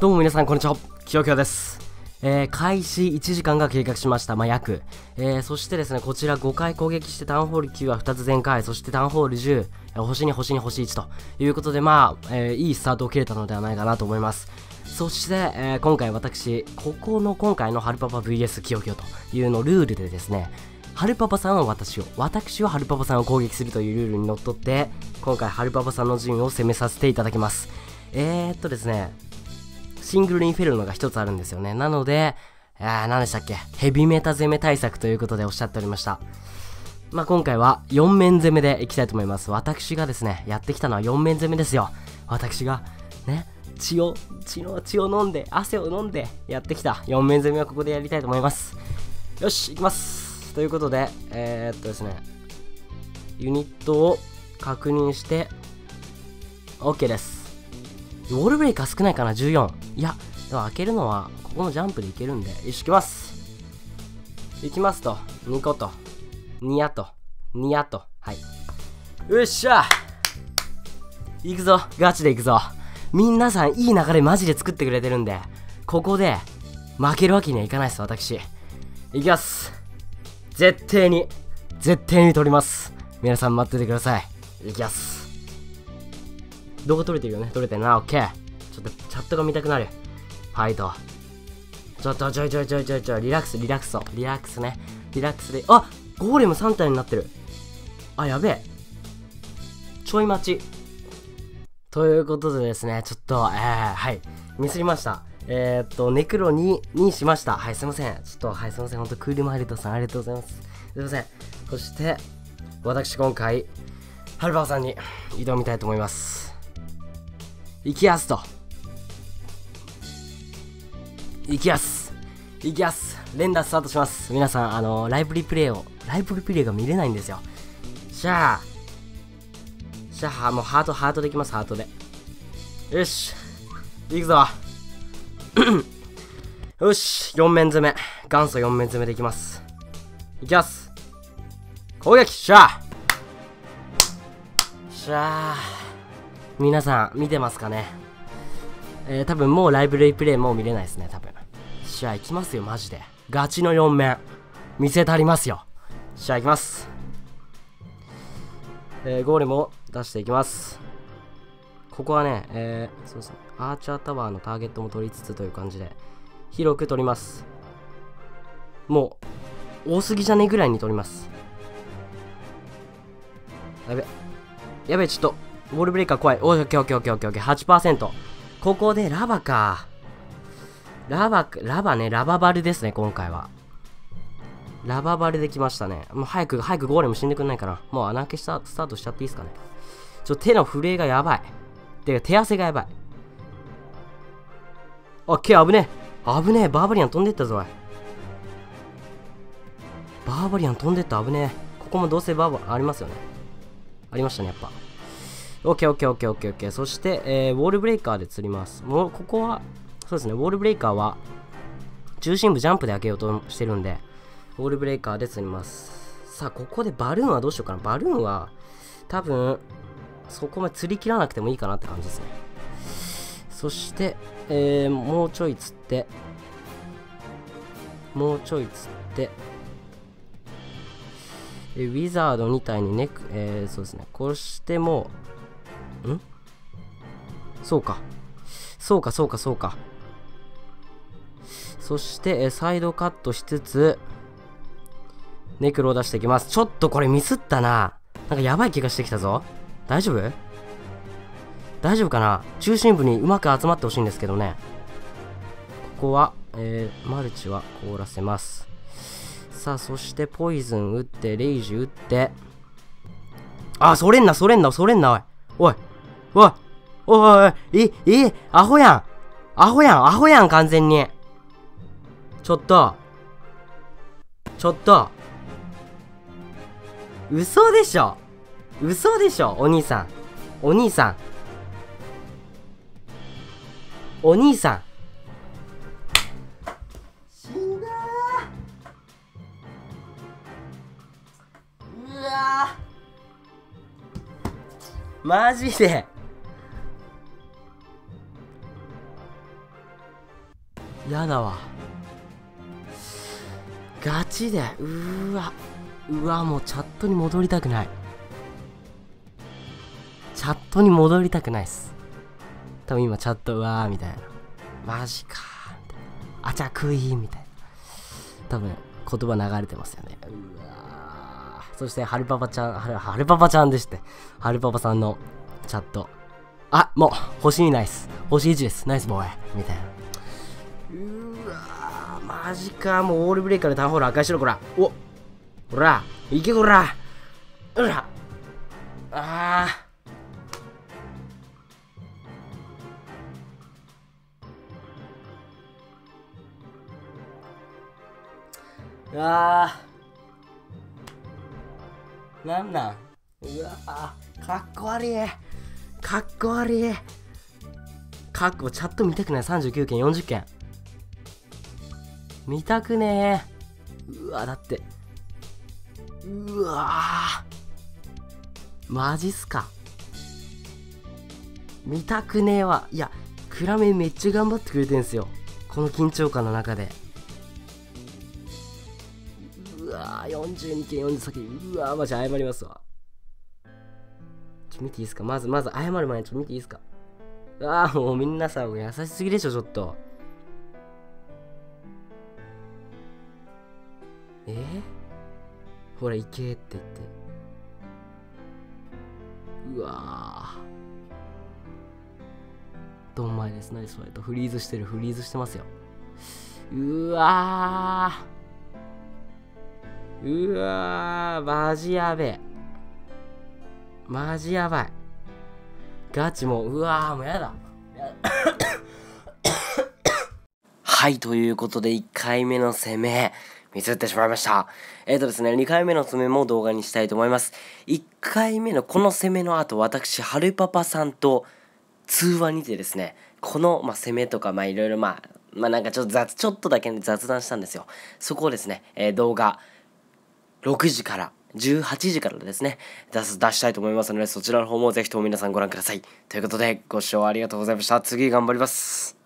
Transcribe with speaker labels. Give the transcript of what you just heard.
Speaker 1: どうも皆さんこんにちは、きよきよです。えー、開始1時間が計画しました。まあ、約。えー、そしてですね、こちら5回攻撃してタウンホール9は2つ全開、そしてタウンホール10、えー星に星に星1ということで、まあ、えーいいスタートを切れたのではないかなと思います。そして、えー今回私、ここの今回のハルパパ VS キヨキヨというのルールでですね、ハルパパさんは私を、私はハルパパさんを攻撃するというルールにのっとって、今回ハルパパさんの陣を攻めさせていただきます。えー、っとですね、シングルインフェルノが一つあるんですよね。なので、あー何でしたっけ？ヘビメタ攻め対策ということでおっしゃっておりました。まあ、今回は4面攻めでいきたいと思います。私がですね、やってきたのは4面攻めですよ。私が、ね、血を、血の、血を飲んで、汗を飲んでやってきた4面攻めはここでやりたいと思います。よし、いきます。ということで、えー、っとですね、ユニットを確認して、OK です。ウォールブレイカー少ないかな ?14。いや、でも開けるのは、ここのジャンプでいけるんで、よし、行きます。行きますと、ニコと、ニヤと、ニヤと、はい。よっしゃ行くぞ、ガチで行くぞ。皆さん、いい流れマジで作ってくれてるんで、ここで、負けるわけにはいかないです、私。行きます。絶対に、絶対に取ります。皆さん待っててください。行きます。動画撮れてるよね？撮れてるな、オッケー。ちょっとチャットが見たくなる。ファイト。ちょっとちょいちょいちょいちょいちょい、リラックス、リラックス、リラックスね。リラックスで、あゴーレム3体になってる。あ、やべえ。ちょい待ち。ということでですね、ちょっと、えー、はい、ミスりました。えー、っと、ネクロに、にしました。はい、すいません。ちょっと、はい、すいません。ほんと、クールマイルドさん、ありがとうございます。すいません。そして、私今回、ハルバーさんに挑みたいと思います。行きやすと。行きやす。行きやす。連打スタートします。皆さん、あのライブリプレイを、ライブリプレイが見れないんですよ。しゃあ。しゃあ、もうハート、ハートできます、ハートで。よし。行くぞ。よし、4面攻め。元祖4面攻めできます。いきます。攻撃しゃあ。しゃあ。皆さん、見てますかねえー、多分もうライブレイプレイもう見れないですね、多分。試合行きますよ、マジで。ガチの4面。見せたりますよ。試合行きます。えー、ゴーレムを出していきます。ここはね、えー、そうですね、アーチャータワーのターゲットも取りつつという感じで、広く取ります。もう、多すぎじゃねえぐらいに取ります。やべ。やべ、ちょっと、ウォールブレイカー怖い。おい、オッケーオッケーオッケーオッケーオッケー。8%。ここでラバか。ラバ、ラバね、ラババルですね、今回は。ラババルできましたね。もう早く、早くゴーレム死んでくんないかな。もう穴開けしたスタートしちゃっていいですかね。ちょ、手の震えがやばい。てか、手汗がやばい。オッケー、危ねえ。危ねえ、バーバリアン飛んでったぞ、おい。バーバリアン飛んでった、危ねえ。ここもどうせバーバありますよね。ありましたね、やっぱ。オッケーオッケーオッケーオッケーオッケー。そして、えー、ウォールブレイカーで釣ります。もう、ここは、そうですね、ウォールブレイカーは、中心部ジャンプで開けようとしてるんで、ウォールブレイカーで釣ります。さあ、ここでバルーンはどうしようかな。バルーンは、多分、そこまで釣り切らなくてもいいかなって感じですね。そして、えー、もうちょい釣って、もうちょい釣って、ウィザード2体にネク、えー、そうですね。こうしてもう、ん？そうか。そうか、そうか、そうか。そして、サイドカットしつつ、ネクロを出していきます。ちょっとこれミスったな。なんかやばい気がしてきたぞ。大丈夫？大丈夫かな？中心部にうまく集まってほしいんですけどね。ここは、えーマルチは凍らせます。さあ、そしてポイズン打って、レイジ打って。あ、それんな、それんな、それんな、おい。おい。おい。おい、おい、え、え、アホやん。アホやん、アホやん、完全に。ちょっと。ちょっと。嘘でしょ。嘘でしょ、お兄さん。お兄さん。お兄さん。死んだーうわーマジでやだわ。ガチで。うーわ。うわもうチャットに戻りたくない。チャットに戻りたくないっす。多分今チャットうわーみたいな。マジかーみたいな。あちゃくいみたいな。多分言葉流れてますよね。うわー。そしてはるパパちゃんはるパパちゃんでして。はるパパさんのチャット。あもう星2ナイス。星1ですナイスボーイ。みたいな。マジか。もうオールブレイカーでタウンホール破壊しろこらおほら。いけこら。うら。あー。あー。なんなん？うわー。かっこ悪い。かっこ悪い。かっこチャット見たくない。39件40件。見たくねえ。うわだって。うわマジっすか。見たくねえわ。いやクラメめっちゃ頑張ってくれてんすよ。この緊張感の中で。うわー42件43件。うわーマジ謝りますわ。ちょ見ていいですか。まずまず謝る前にちょ見ていいですか。ああもうみんなさ優しすぎでしょちょっと。え？ー、ほら行けって言って。うわー。ドンマイですナイスファイトフリーズしてるフリーズしてますよ。うわうわマジやべえ。マジやばい。ガチもううわもうやだ。はいということで1回目の攻め。ミスってしまいました。えっ、ー、とですね2回目の攻めも動画にしたいと思います。1回目のこの攻めの後私はるパパさんと通話にてですねこの、まあ、攻めとかまあいろいろまあまあなんかちょっと雑ちょっとだけ雑談したんですよ。そこをですね、えー、動画6時から18時からですね出す出したいと思いますのでそちらの方もぜひとも皆さんご覧ください。ということでご視聴ありがとうございました。次頑張ります。